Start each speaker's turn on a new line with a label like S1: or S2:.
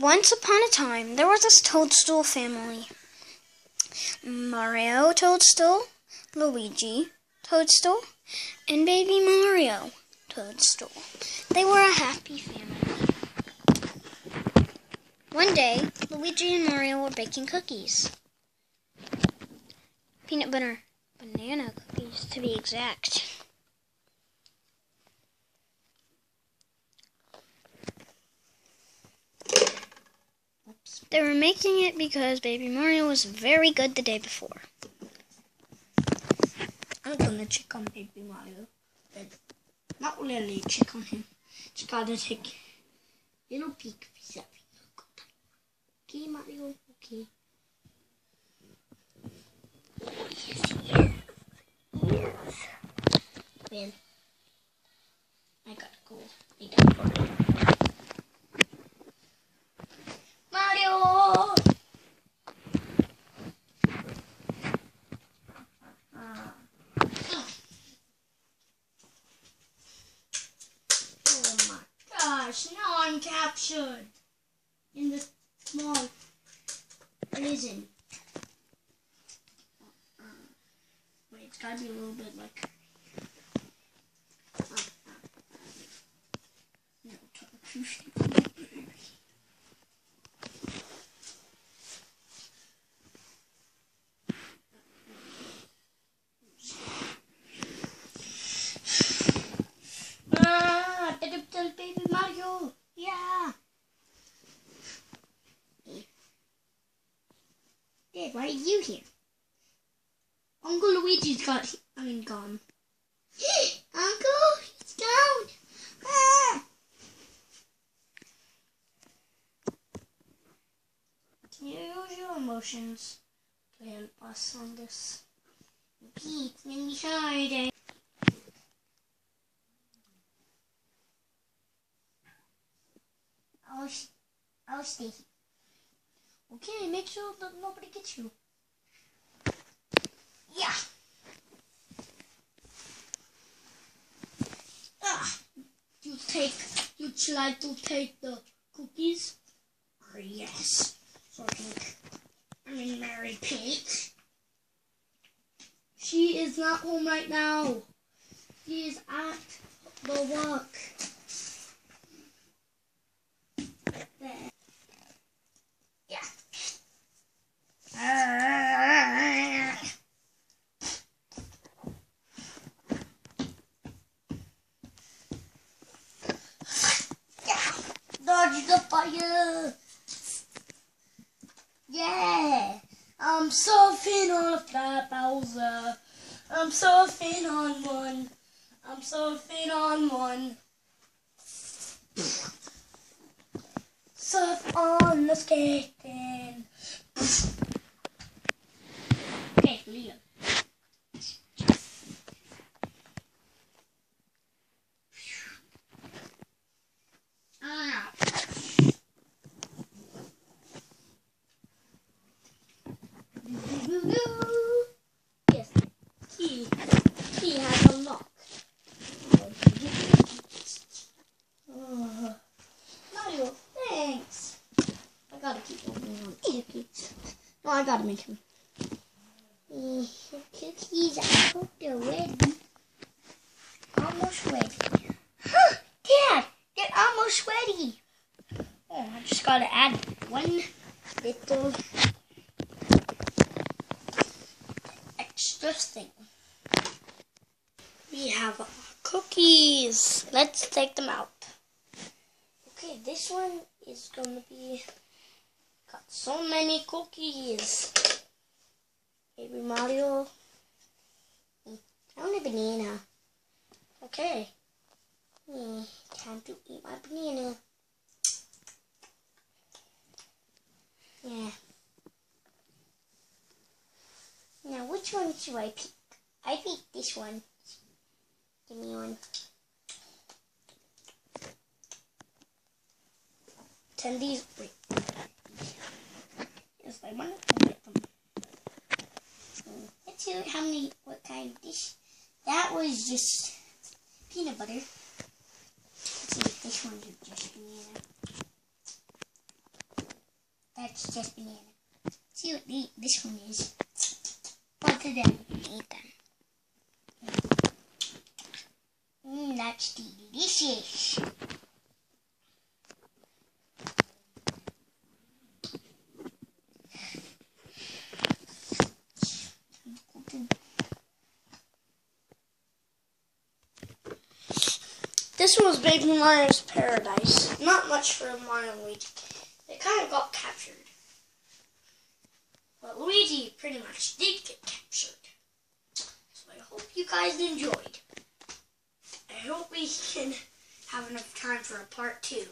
S1: Once upon a time, there was this toadstool family. Mario Toadstool, Luigi Toadstool, and baby Mario Toadstool. They were a happy family. One day, Luigi and Mario were baking cookies. Peanut butter banana cookies, to be exact. They were making it because Baby Mario was very good the day before.
S2: I'm gonna check on Baby Mario. But not really check on him. Just gotta take a little peek of his Okay, Mario? Okay. Yes, yes. Yes. Well, I gotta go. I gotta go. Mario! Oh my gosh, now I'm captured in the small prison. Wait, it's gotta be a little bit like. No, talk Ah, little baby Mario. Yeah. Dad, why are you here? Uncle Luigi's got, I mean, gone. Uncle, he's gone. Ah. Can you use your emotions to help us on this? Pete, me try I'll, I'll stay here. Okay, make sure that nobody gets you. Yeah. Ah, you take, you try to take the cookies? Oh, yes. So I in Mary Pete. She is not home right now. She is at the work. There. Yeah. Ah. Yeah. Dodge the fire. Yeah. I'm surfing on a flat Bowser. I'm surfing on one. I'm surfing on one. Surf on the skating. Okay, Leo. Ah. Yes, key. Key has a lock. Oh. Mario, thanks. I gotta keep opening on cookies. No, I gotta make him. Uh, cookies, I hope they're ready. Almost ready. Huh, Dad, they're almost ready. Oh, I just gotta add one little extra thing. We have cookies. Let's take them out. Okay, this one is gonna be got so many cookies. Baby Mario. I want a banana. Okay. Mm, time to eat my banana. Yeah. Now, which one should I pick? I pick this one. Give me one. Ten these. Wait. Yes, I to get them. Hmm, Let's see how many, what kind of dish. That was just peanut butter. Let's see if this one's just banana. That's just banana. See what the, this one is. Both of them.
S1: Eat them.
S2: Mmm, that's delicious. This was Baby Mario's paradise. Not much for Mario and Luigi. They kind of got captured. But Luigi pretty much did get captured. So I hope you guys enjoyed. I hope we can have enough time for a part two.